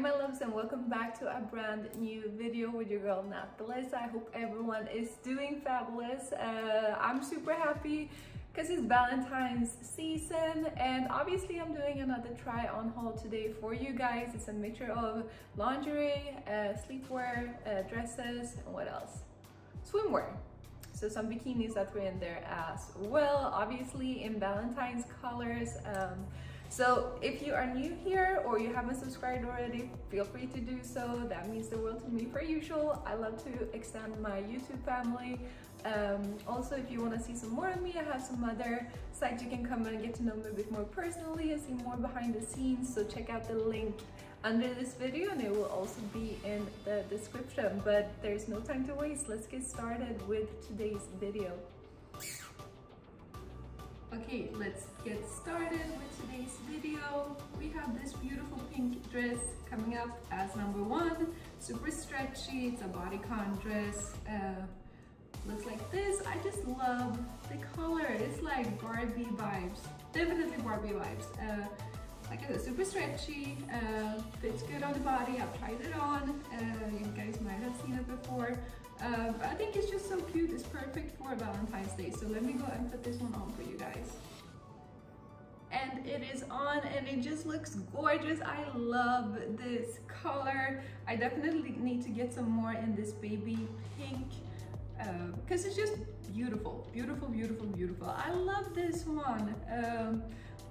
my loves and welcome back to a brand new video with your girl Natbelleza. I hope everyone is doing fabulous. Uh, I'm super happy because it's Valentine's season and obviously I'm doing another try on haul today for you guys. It's a mixture of lingerie, uh, sleepwear, uh, dresses and what else? Swimwear. So some bikinis that were in there as well, obviously in Valentine's colors. Um, so if you are new here or you haven't subscribed already, feel free to do so. That means the world to me per usual. I love to extend my YouTube family. Um, also, if you want to see some more of me, I have some other sites you can come and get to know me a bit more personally and see more behind the scenes. So check out the link under this video and it will also be in the description. But there's no time to waste. Let's get started with today's video. Okay, let's get started with today's video. We have this beautiful pink dress coming up as number one. Super stretchy, it's a bodycon dress. Uh, looks like this. I just love the color. It's like Barbie vibes. Definitely Barbie vibes. Uh, like I said, super stretchy, uh, fits good on the body. I've tried it on. Uh, you guys might have seen it before. Uh, but I think it's just so cute. It's perfect for Valentine's Day. So let me go and put this one on for you guys. And it is on and it just looks gorgeous. I love this color. I definitely need to get some more in this baby pink because uh, it's just beautiful, beautiful, beautiful, beautiful. I love this one. Um,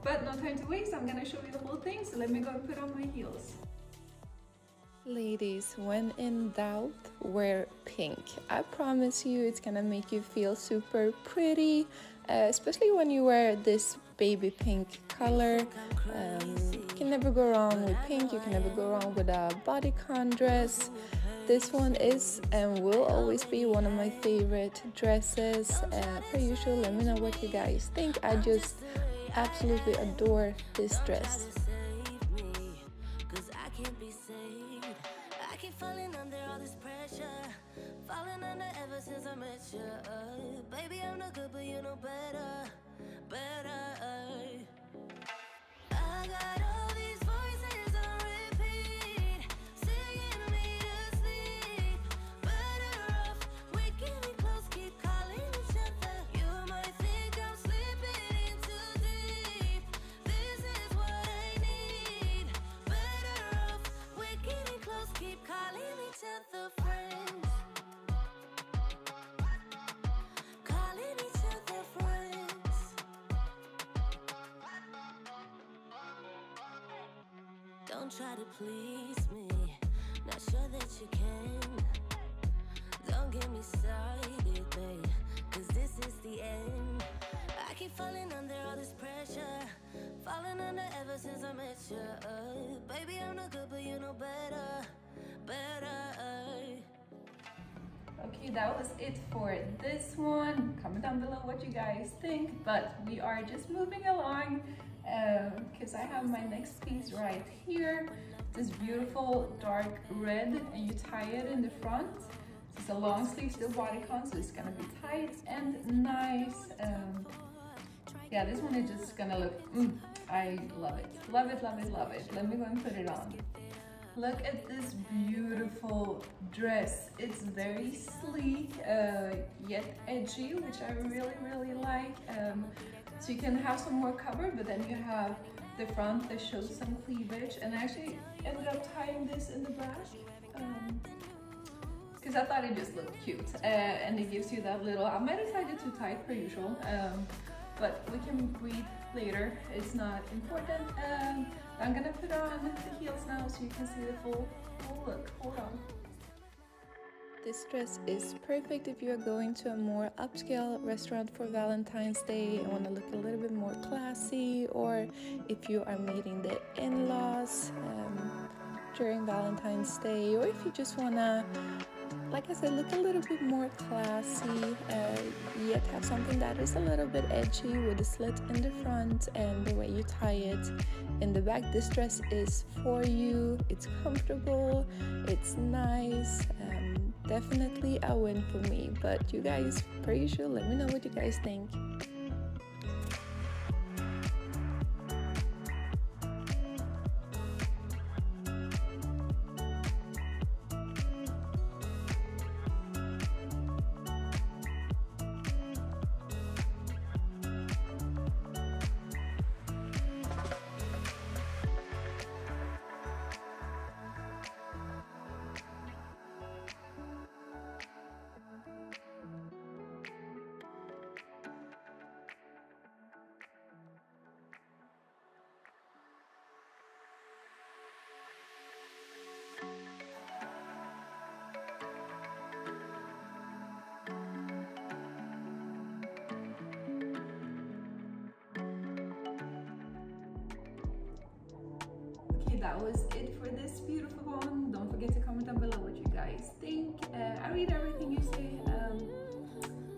but no time to waste. I'm gonna show you the whole thing. So let me go and put on my heels. Ladies, when in doubt, wear pink. I promise you it's gonna make you feel super pretty, uh, especially when you wear this baby pink color. Um, you can never go wrong with pink, you can never go wrong with a bodycon dress. This one is and will always be one of my favorite dresses. Uh, per usual, let me know what you guys think. I just absolutely adore this dress. You. Baby, I'm no good, but you know better. Better. I got all these Don't try to please me. Not sure that you can. Don't get me started, babe. Cause this is the end. I keep falling under all this pressure. Falling under ever since I met you. Uh, baby, I'm not good, but you know better. Better. Okay, that was it for this one. Comment down below what you guys think. But we are just moving along because um, I have my next piece right here. This beautiful dark red and you tie it in the front. It's a long sleeve still bodycon so it's gonna be tight and nice. Um, yeah, this one is just gonna look, mm, I love it. Love it, love it, love it. Let me go and put it on. Look at this beautiful dress. It's very sleek, uh, yet edgy, which I really, really like. Um, so you can have some more cover, but then you have the front that shows some cleavage. And I actually ended up tying this in the back. because um, I thought it just looked cute. Uh, and it gives you that little, I might have tied it too tight per usual. Um, but we can breathe later. It's not important. Um, I'm gonna put on the heels now so you can see the full, full look. Hold on. This dress is perfect if you are going to a more upscale restaurant for Valentine's Day and want to look a little bit more classy or if you are meeting the in-laws um, during Valentine's Day or if you just want to like I said, look a little bit more classy, uh, yet have something that is a little bit edgy with a slit in the front and the way you tie it in the back. This dress is for you, it's comfortable, it's nice, definitely a win for me. But you guys, per sure, let me know what you guys think. That was it for this beautiful one. Don't forget to comment down below what you guys think. Uh, I read everything you say. Um,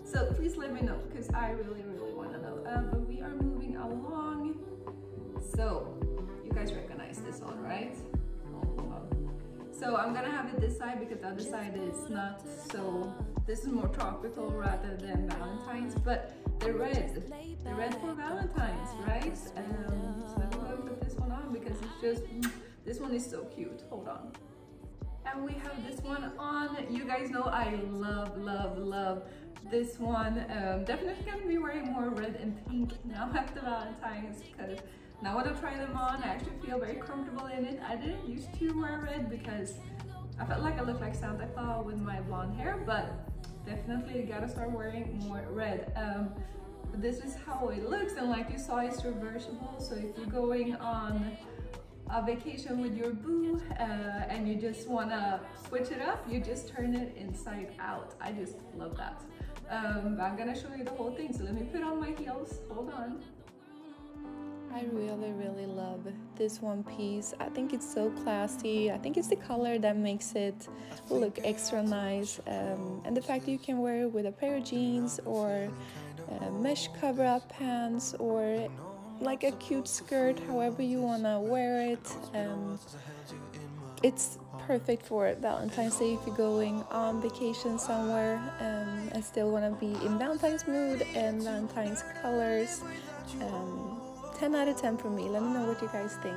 so please let me know because I really, really want to know. Uh, but we are moving along. So you guys recognize this one, right? So I'm gonna have it this side because the other side is not so, this is more tropical rather than Valentine's, but the red, the red for Valentine's, right? Um, so On because it's just, this one is so cute, hold on. And we have this one on, you guys know I love, love, love this one. Um, definitely gonna be wearing more red and pink now after Valentine's because now when I try them on, I actually feel very comfortable in it. I didn't used to wear red because I felt like I looked like Santa Claus with my blonde hair, but definitely gotta start wearing more red. Um, this is how it looks and like you saw it's reversible so if you're going on a vacation with your boo uh, and you just want to switch it up you just turn it inside out I just love that um, I'm gonna show you the whole thing so let me put on my heels hold on I really, really love this one piece. I think it's so classy. I think it's the color that makes it look extra nice. Um, and the fact that you can wear it with a pair of jeans or uh, mesh cover up pants or like a cute skirt, however you want to wear it. Um, it's perfect for Valentine's Day if you're going on vacation somewhere um, and still want to be in Valentine's mood and Valentine's colors. Um, 10 out of 10 for me. Let me know what you guys think.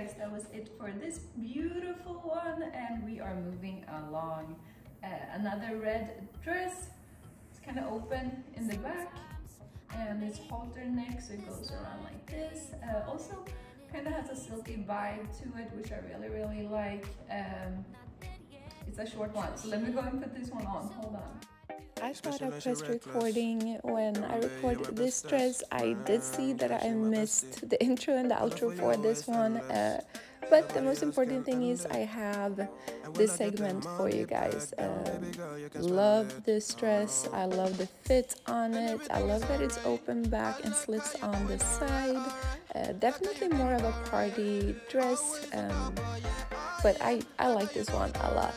Guys, that was it for this beautiful one, and we are moving along. Uh, another red dress. It's kind of open in the back. And it's halter neck so it goes around like this. Uh, also kind of has a silky vibe to it which I really really like. Um, it's a short one. So let me go and put this one on. Hold on I thought I pressed recording when I recorded this dress. I did see that I missed the intro and the outro for this one. Uh, but the most important thing is I have this segment for you guys. Um, love this dress. I love the fit on it. I love that it's open back and slits on the side. Uh, definitely more of a party dress. Um, but I, I like this one a lot.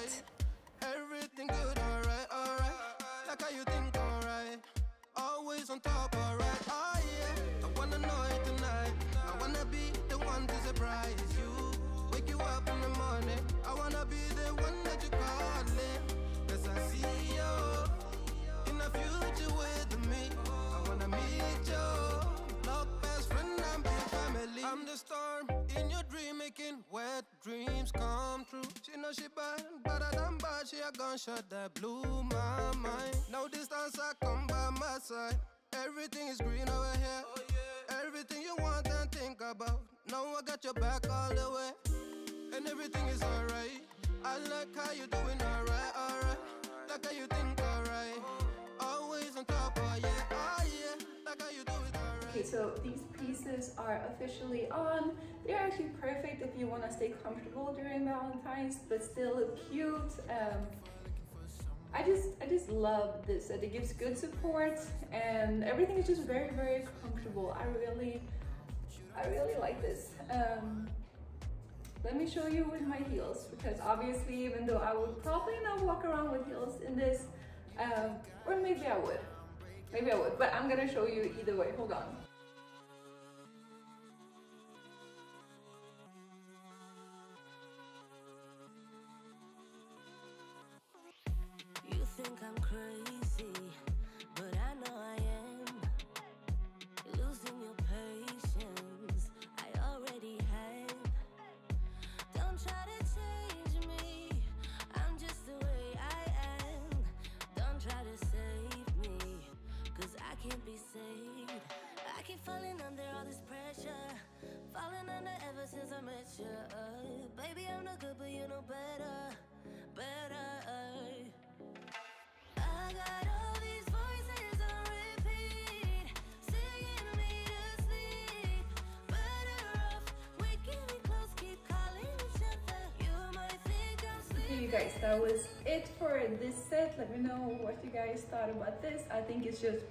She a gunshot that blew my mind. No distance, I come by my side. Everything is green over here. Oh, yeah. Everything you want and think about. Now I got your back all the way. And everything is alright. I like how you doing alright, alright. Like how you think alright. Always on top, oh yeah, oh yeah. Like how you do it alright. Okay, so these pieces are officially on. They're actually perfect if you want to stay comfortable during Valentine's, but still look cute. Um, I just I just love this and it gives good support and everything is just very very comfortable. I really I really like this. Um, let me show you with my heels because obviously even though I would probably not walk around with heels in this um, or maybe I would. Maybe I would but I'm gonna show you either way. Hold on crazy, but I know I am. Losing your patience, I already have. Don't try to change me, I'm just the way I am. Don't try to save me, cause I can't be saved. I keep falling under all this pressure, falling under ever since I met you. Baby, I'm no good, but you know You might think I'm Okay, you guys, that was it for this set. Let me know what you guys thought about this. I think it's just,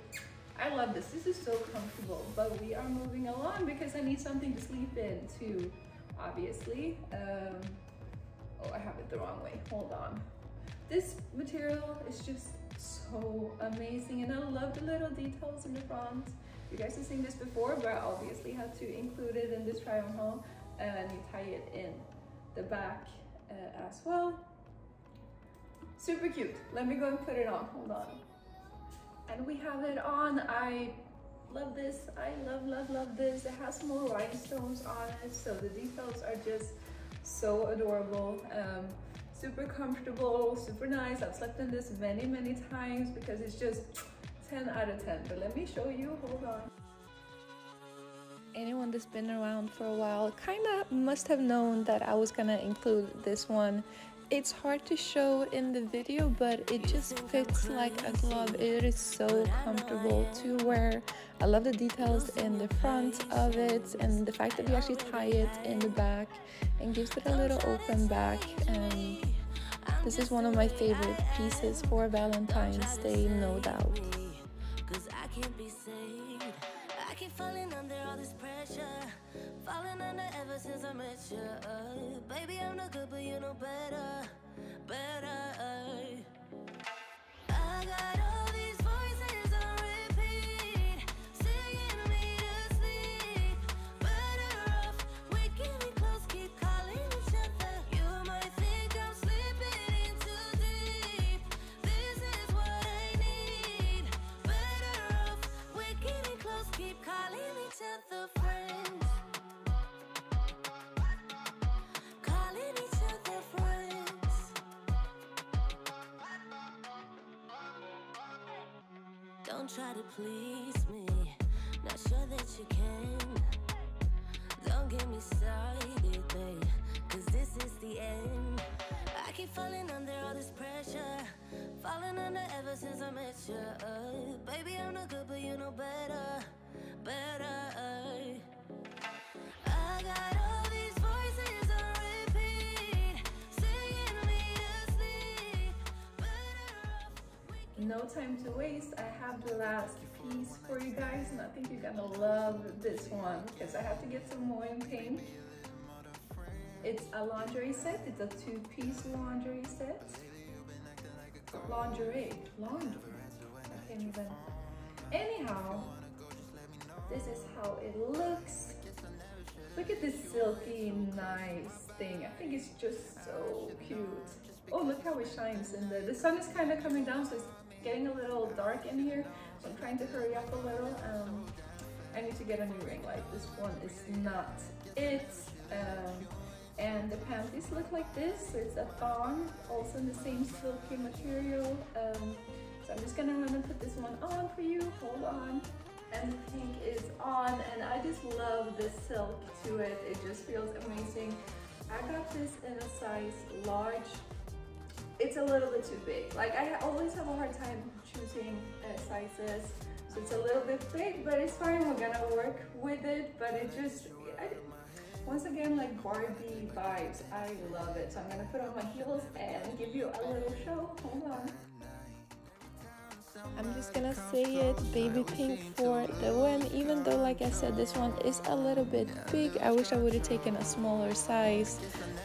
I love this. This is so comfortable, but we are moving along because I need something to sleep in too, obviously. Um, oh, I have it the wrong way. Hold on. This material is just so amazing and I love the little details in the front. You guys have seen this before, but I obviously had to include it in this try on haul and you tie it in the back uh, as well. Super cute. Let me go and put it on. Hold on. And we have it on. I love this. I love, love, love this. It has more rhinestones on it, so the details are just so adorable. Um, super comfortable, super nice. I've slept in this many, many times because it's just 10 out of 10. But let me show you. Hold on. anyone that's been around for a while kind of must have known that I was gonna include this one. It's hard to show in the video, but it just fits like a glove. It is so comfortable to wear. I love the details in the front of it and the fact that you actually tie it in the back and gives it a little open back. And this is one of my favorite pieces for Valentine's Day, no doubt. Cause I can't be saved. I keep falling under all this pressure. Falling under ever since I met you. Baby, I'm no good, but you know better. Better. I got Don't try to please me. Not sure that you can. Don't get me started, babe. Cause this is the end. I keep falling under all this pressure. Falling under ever since I met you. Uh, baby, I'm no good, but you know better. Better. No time to waste. I have the last piece for you guys, and I think you're gonna love this one because I have to get some more in pink. It's a lingerie set. It's a two-piece lingerie set. Lingerie, laundry. I can't even. Anyhow, this is how it looks. Look at this silky, nice thing. I think it's just so cute. Oh, look how it shines in the, the sun is kind of coming down, so it's getting a little dark in here. So I'm trying to hurry up a little. Um, I need to get a new ring light. This one is not it. Um, and the panties look like this. So it's a thong, also in the same silky material. Um, so I'm just gonna run and put this one on for you. Hold on. And the pink is on, and I just love the silk to it. It just feels amazing. I got this in a size large. It's a little bit too big. Like I always have a hard time choosing uh, sizes. So it's a little bit big, but it's fine. We're gonna work with it, but it just, I, once again, like Barbie vibes. I love it. So I'm gonna put on my heels and give you a little show. Hold on. I'm just gonna say it, baby pink for the win. Even though, like I said, this one is a little bit big. I wish I would have taken a smaller size,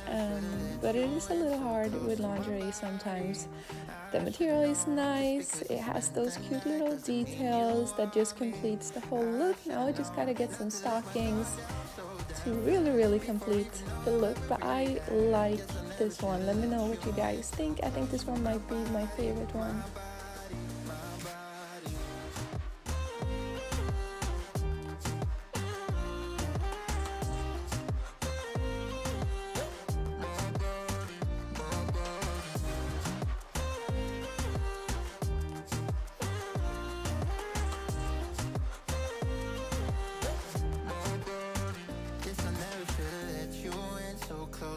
um, but it is a little hard with lingerie sometimes. The material is nice. It has those cute little details that just completes the whole look. Now I just gotta get some stockings to really, really complete the look. But I like this one. Let me know what you guys think. I think this one might be my favorite one.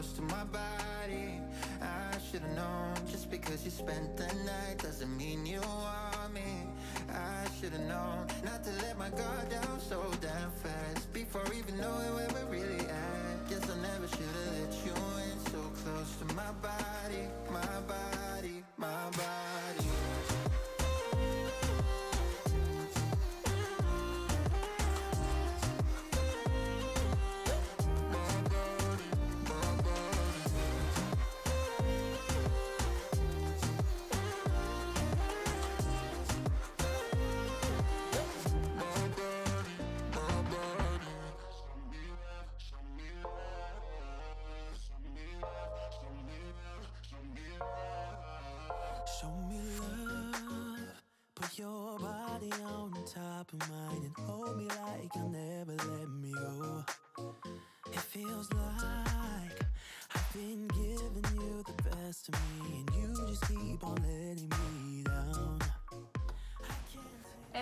My body. I should've known just because you spent the night doesn't mean you want me. I should've known not to let my guard down so damn fast before even knowing where we're really at. Guess I never should've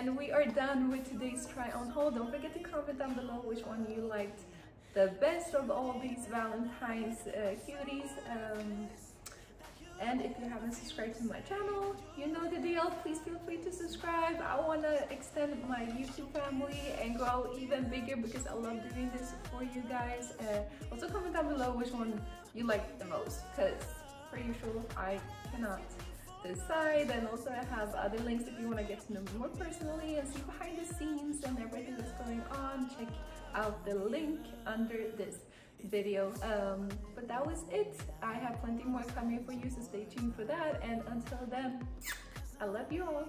And we are done with today's try on haul. Don't forget to comment down below which one you liked the best of all these Valentine's uh, cuties. Um, and if you haven't subscribed to my channel, you know the deal. Please feel free to subscribe. I want to extend my YouTube family and grow even bigger because I love doing this for you guys. Uh, also comment down below which one you like the most because per usual, I cannot decide. And also I have other links if you want to get to know me more personally and see behind the scenes and everything that's going on. Check out the link under this video um but that was it i have plenty more coming for you so stay tuned for that and until then i love you all